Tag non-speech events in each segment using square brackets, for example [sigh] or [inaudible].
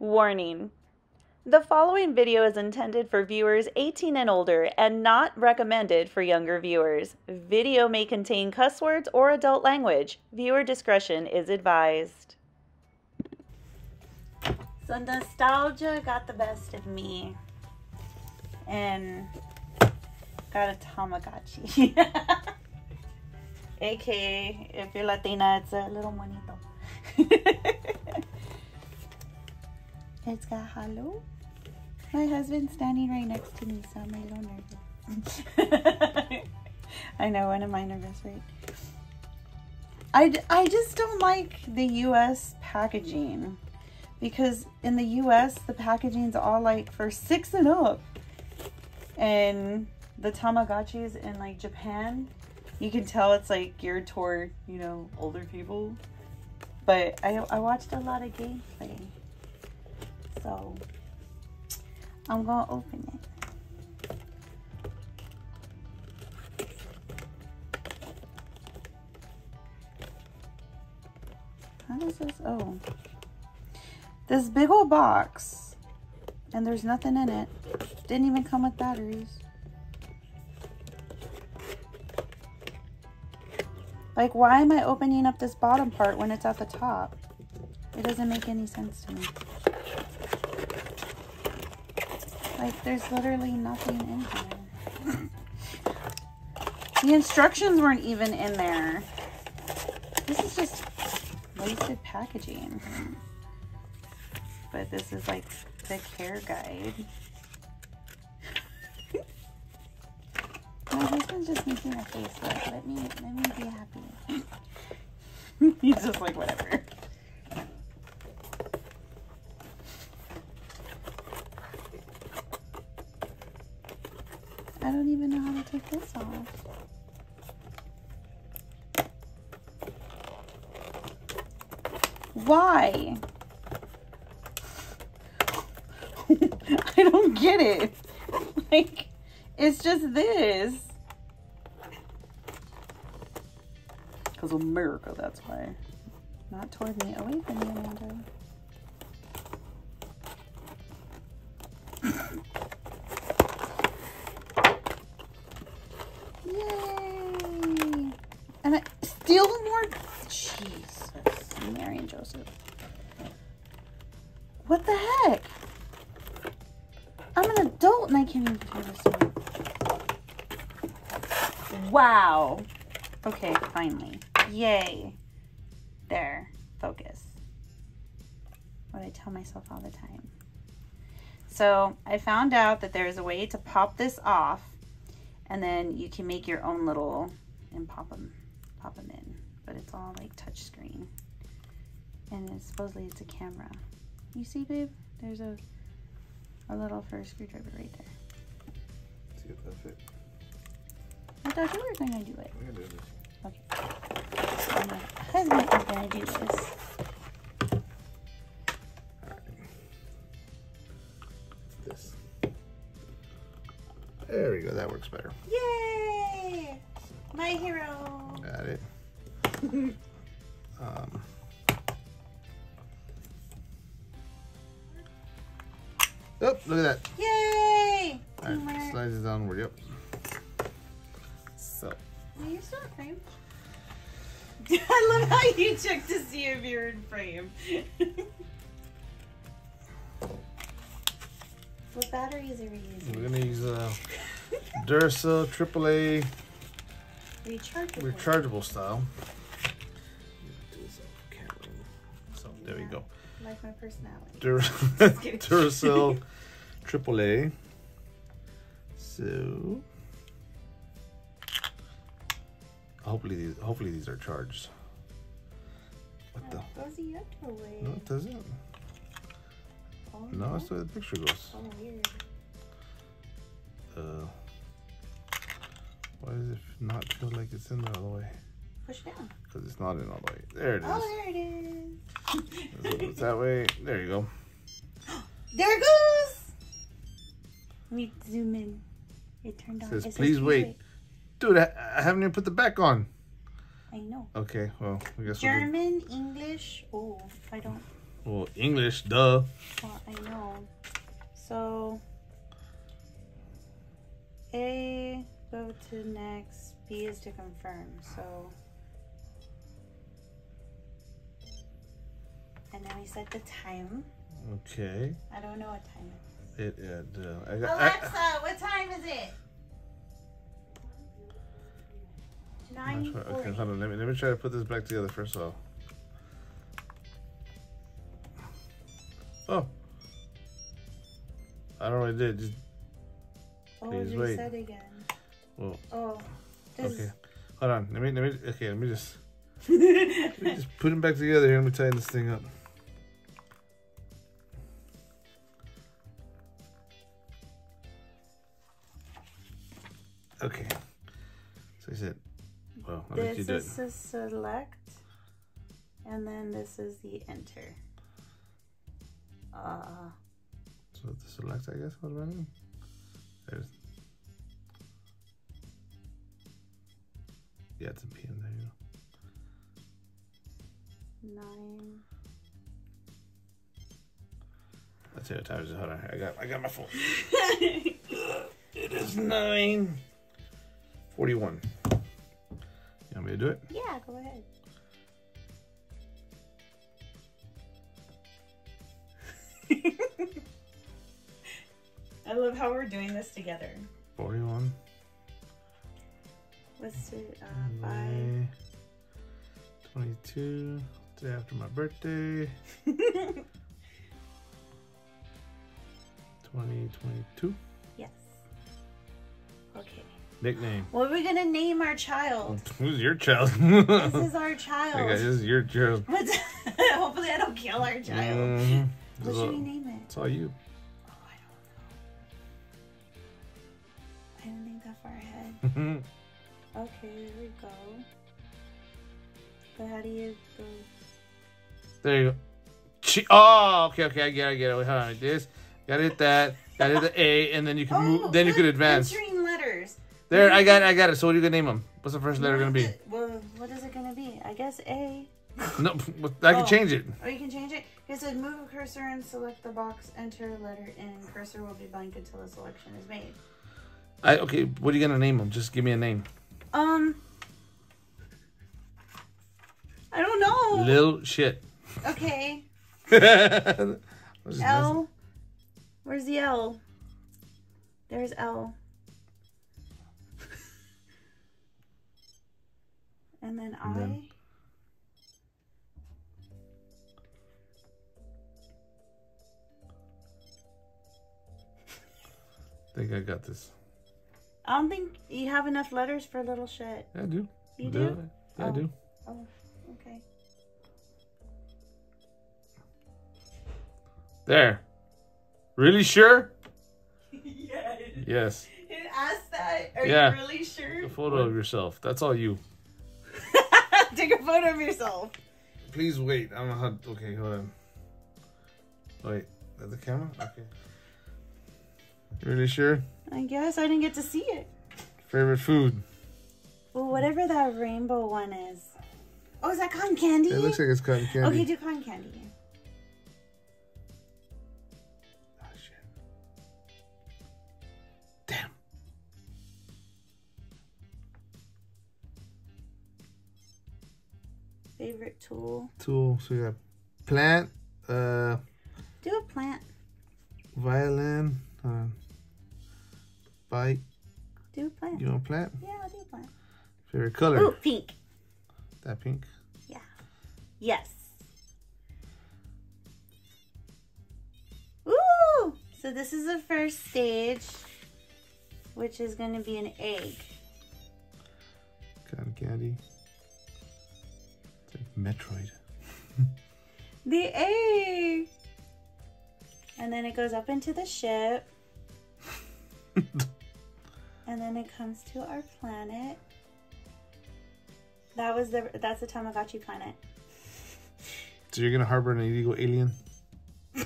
Warning. The following video is intended for viewers 18 and older and not recommended for younger viewers. Video may contain cuss words or adult language. Viewer discretion is advised. So nostalgia got the best of me and got a Tamagotchi. [laughs] AKA, if you're Latina, it's a little monito. [laughs] It's got hello. My husband's standing right next to me, so I'm a little nervous. [laughs] I know, when am I nervous, right? I, I just don't like the US packaging because in the US, the packaging's all like for six and up. And the Tamagotchis in like Japan, you can tell it's like geared toward, you know, older people. But I, I watched a lot of gameplay. So I'm gonna open it. How does this, oh. This big old box and there's nothing in it. Didn't even come with batteries. Like, why am I opening up this bottom part when it's at the top? It doesn't make any sense to me. Like, there's literally nothing in here. the instructions weren't even in there. This is just wasted packaging. But this is like the care guide. My husband's just making a face. Like, let me, let me be happy. [laughs] He's just like, whatever. I don't even know how to take this off. Why? [laughs] I don't get it. [laughs] Like, it's just this. Because America, that's why. Not toward me. Away from me, Amanda. Yay! And I still more. Jesus, Mary and Joseph. What the heck? I'm an adult and I can't even do this. Wow. Okay, finally. Yay. There. Focus. What I tell myself all the time. So I found out that there's a way to pop this off and then you can make your own little and pop them pop them in but it's all like touch screen. And it's, supposedly it's a camera. You see babe? There's a a little first screwdriver right there. See if that fit. I thought you were gonna do it I'm gonna do this. Okay. So my husband is gonna do this. This. There we go. That works better. Yay! My hero um Oh, look at that. yay All right, slides it downward. Yep. So, Are you still in frame? [laughs] I love how you check to see if you're in frame. [laughs] what batteries are we using? we're gonna use uh, Duracell AAA Rechargeable. rechargeable style. Like my personality. Dur. [laughs] [laughs] Duracell [laughs] AAA. So hopefully these hopefully these are charged. What the? Goes the other way. No, it doesn't. Oh, No, that's the way the picture goes. Oh, weird. Uh, why does it not feel like it's in there all the way? Push down. Because it's not in all the way. There it oh, is. Oh, there it is. It's that way. There you go. [gasps] There it goes. Let me zoom in. It turned on. Says, It "Please wait." Dude, I, I haven't even put the back on. I know. Okay, well, I guess we'll do- German, English. Oh, I don't. Well, English, duh. Well, I know. So A go to next, B is to confirm. So and then we set the time. Okay. I don't know what time it is. It, it uh, I got, I- Alexa, what time is it? Nine sure. Okay, hold on. Let me let me try to put this back together first of all. Oh. I don't know what I did. Just, Oh, please wait. said again. well, Oh. Okay. Hold on. Let me let me. Okay, let me just [laughs] let me just put them back together here. Let me tighten this thing up. Okay. So I said, well, I'll let you This do it. is the select, and then this is the enter. Uh, So the select, I guess. What it? There's. Yeah, it's a PM there. You know. nine. Let's see what time is it. Hold on. I got I got my phone. [laughs] It is nine 41. You want me to do it? Yeah, go ahead. [laughs] I love how we're doing this together. 41. Let's do uh, 5. 22. Day after my birthday. 2022. [laughs] 20, Nickname. What are we gonna name our child? Who's your child? this is our [laughs] Okay, child. this is your child. What's, [laughs] hopefully, I don't kill our child. Mhm. What should all- we name it? It's all you. Oh, I don't know. I didn't think that far ahead. [laughs] Okay, there we go. But how do you go? there you go. Che- oh, okay, okay, I get it, I get it. Wait, hold on. This, gotta hit that, gotta hit the A, and then you can move, then you can advance. Entering. There, I got it, I got it. So what are you gonna name them? What's the first letter gonna be? Well, what is it gonna be? I guess A. [laughs] No, I can Oh. change it. Oh, you can change it. It said move a cursor and select the box, enter letter in. Cursor will be blank until the selection is made. I okay. What are you gonna name them? Just give me a name. Um. I don't know. Little shit. Okay. [laughs] L. Where's the L? There's L. And then I. Then- I think I got this. I don't think you have enough letters for a little shit. I do. You Do do? I? Yeah, I Oh. do. Oh, okay. There. Really sure? [laughs] yes. Yes. It asked that. Are Yeah. you really sure? A photo of yourself. That's all you. [laughs] Take a photo of yourself. Please wait. I don't know. Okay, hold on. Wait. At the camera? Okay. Really sure? I guess I didn't get to see it. Favorite food? Well, whatever that rainbow one is. Oh, is that cotton candy? It looks like it's cotton candy. Okay, do cotton candy. Favorite tool. Tool. So you got plant, uh, Do a plant. violin, uh, bike. Do a plant. You want a plant? Yeah, I'll do a plant. Favorite color? Ooh, pink. That pink. Yeah. Yes. Ooh! So this is the first stage, which is going to be an egg. Cotton candy. Metroid. The egg! And then it goes up into the ship. [laughs] and then it comes to our planet. That was the that's the Tamagotchi planet. So you're gonna harbor an illegal alien? [laughs]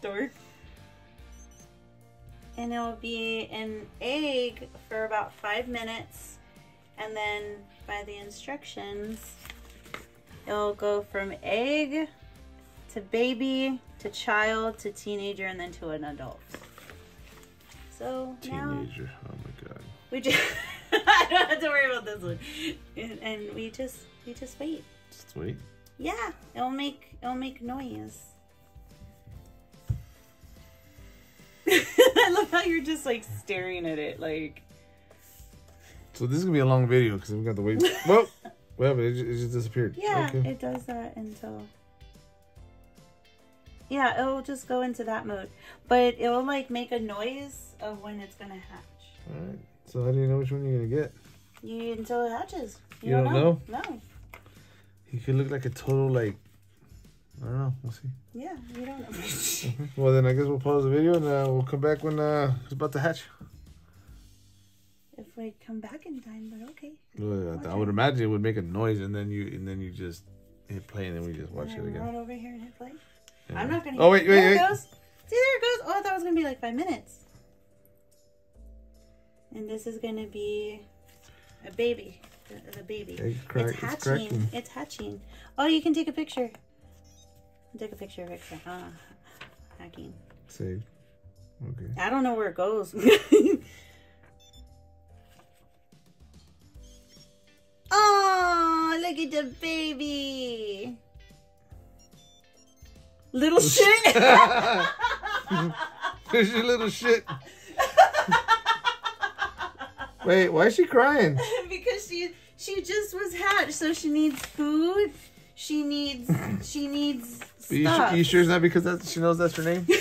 Dork. And it'll be an egg for about five minutes. And then by the instructions, It'll go from egg to baby to child to teenager and then to an adult. So now Teenager. Oh my god. we just [laughs] I don't have to worry about this one. And, and we just we just wait. Just wait. Yeah, it'll make it'll make noise. [laughs] I love how you're just like staring at it like So this is gonna be a long video because we got to wait. [laughs] well, well, it just, it just disappeared. Yeah, Okay. it does that until. Yeah, it'll just go into that mode, but it will like make a noise of when it's gonna hatch. All right. So how do you know which one you're gonna get? You until it hatches. You don't know? No. He could look like a total like. I don't know. We'll see. Yeah, you don't know. [laughs] Well, then I guess we'll pause the video and uh, we'll come back when uh, it's about to hatch. If we come back in time, but okay. Well, I would imagine it would make a noise and then you and then you just hit play and then we just watch And it again. Run over here and hit play. Yeah. I'm not gonna. Oh wait, wait, there wait. it goes. See, there it goes. Oh, I thought it was gonna be like five minutes. And this is gonna be a baby. The, the baby. It's it's hatching. cracking. It's hatching. Oh, you can take a picture. Take a picture, picture. Ah, hacking. Saved. Okay. I don't know where it goes. [laughs] look at the baby. Little shit. There's [laughs] your little shit. Wait, why is she crying? [laughs] because she she just was hatched, so she needs food. She needs she needs Are you, stuff. you sure it's not because that she knows that's her name? [laughs]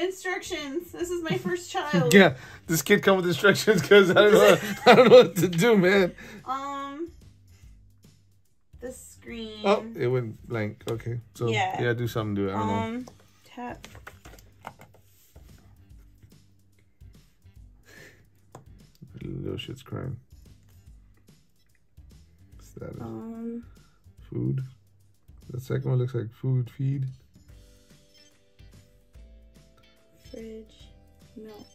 instructions. This is my first [laughs] child. yeah, this kid come with instructions because I don't know. I don't know what to do, man. Um, the screen. Oh, it went blank. Okay, so Yeah. yeah, do something to it. I don't know. um, tap. Little shit's crying. Status. Um, Food. The second one looks like food feed. Fridge, milk.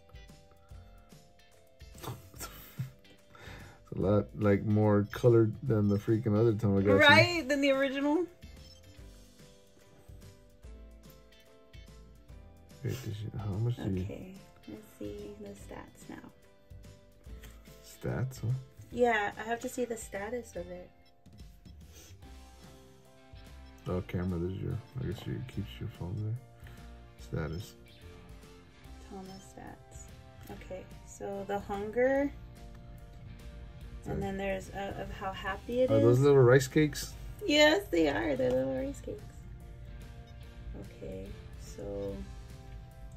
It's a lot like more colored than the freaking other time I got. Right than the original. Wait, you, how much did you Okay, let's see the stats now. stats? Huh? Yeah, I have to see the status of it. Oh, camera. This is your. I guess you keeps your phone there. Status. Thomas stats. Okay, so the hunger, and then there's uh, of how happy it Are is. those little rice cakes? Yes, they are. They're little rice cakes. Okay, so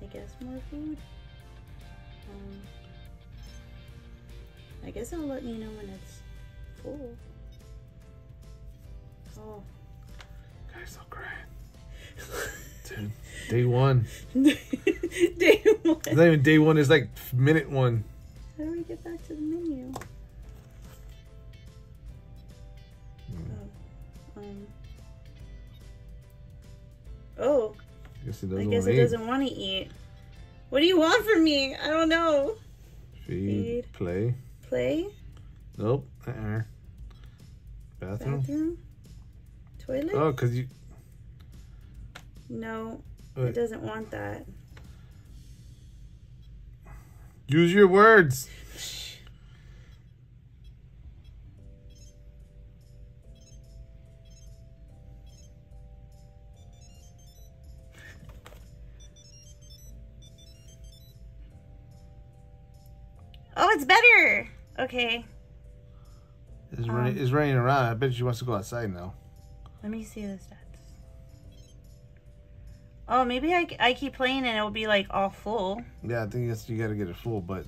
I guess more food. Um, I guess it'll let me know when it's full. Oh. Guys, don't cry. Dude, day one. [laughs] Day one. It's not even day one. It's like minute one. How do we get back to the menu? Oh. Um. Oh, I guess it doesn't guess want it to eat. doesn't want to eat. What do you want from me? I don't know. Feed, Feed. play. Play? Nope. Uh-uh. Bathroom. Bathroom? Toilet? Oh, cause you. No, it doesn't want that. Use your words. Oh, it's better. Okay, It's, Um, running, it's running around. I bet she wants to go outside now. let me see this stats. Oh, maybe I, I keep playing and it'll be like all full. Yeah, I think it's, you got to get it full, but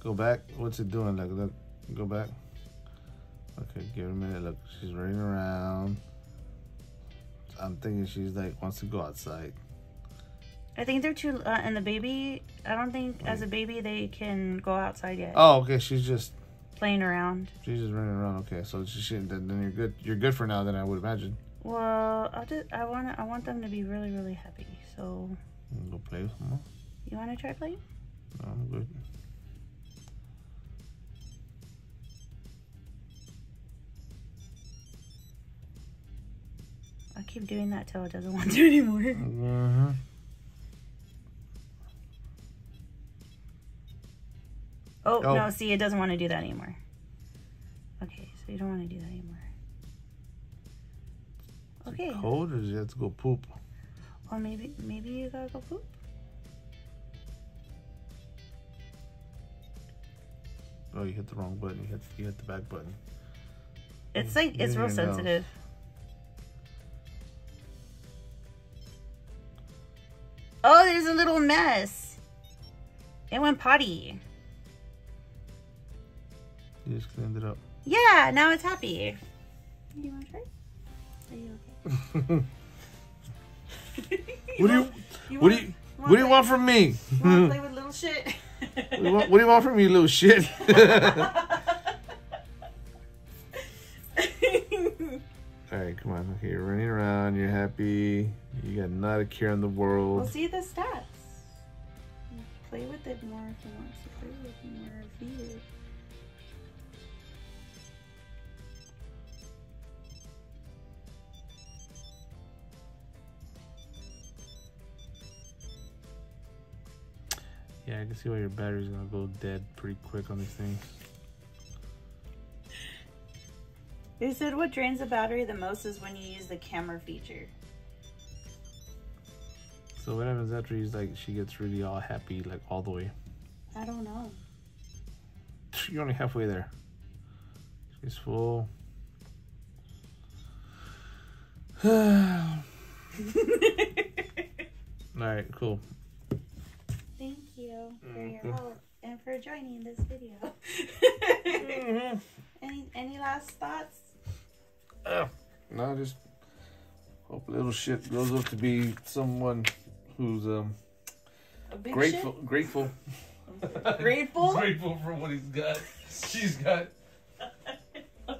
go back. What's it doing? Like, look, go back. Okay, give it a minute. Look, she's running around. I'm thinking she's like wants to go outside. I think they're too. Uh, and the baby, I don't think as a baby they can go outside yet. Oh, okay. She's just Playing around. she's just running around. Okay, so she then you're good. You're good for now. Then I would imagine. Well, I'll just I want I want them to be really really happy. So. Go play with them. You want to try playing? No, I'm good. I keep doing that till it doesn't [laughs] want to anymore. Uh -huh. oh, oh no! Oh. See, it doesn't want to do that anymore. Okay, so you don't want to do that anymore. Okay. Cold or does it have to go poop? Well, maybe maybe you gotta go poop. Oh, you hit the wrong button. You hit you hit the back button. It's like it's real sensitive. Oh, there's a little mess. It went potty. You just cleaned it up. Yeah, now it's happy. You want to try? Are you okay? What do you You what do want- you what do you want from me? Want to play with little shit? do you want, what do you want from me, little shit? [laughs] All right, come on. Okay, you're running around. You're happy. You got not a care in the world. we'll see the stats. Play with it more if he wants to play with it more. It. Yeah, I can see why your battery's gonna go dead pretty quick on these things. They said what drains the battery the most is when you use the camera feature. So what happens after he's like she gets really all happy like all the way? I don't know. [laughs] You're only halfway there. She's full. [sighs] [laughs] all right, cool. Thank you for your Mhm. help and for joining this video. [laughs] any any last thoughts? Oh, no, just hope little shit grows up to be someone who's um A big grateful, grateful. [laughs] Grateful? grateful for what he's got. She's got. [laughs] All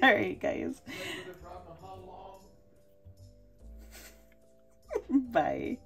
right, guys. Bye.